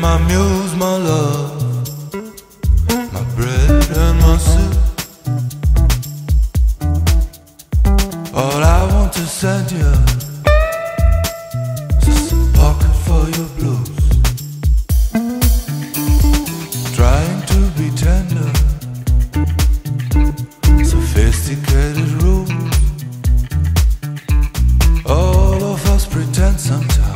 my muse, my love, my bread and my soup. All I want to send you is just a pocket for your blues. Trying to be tender, sophisticated rules. All of us pretend sometimes.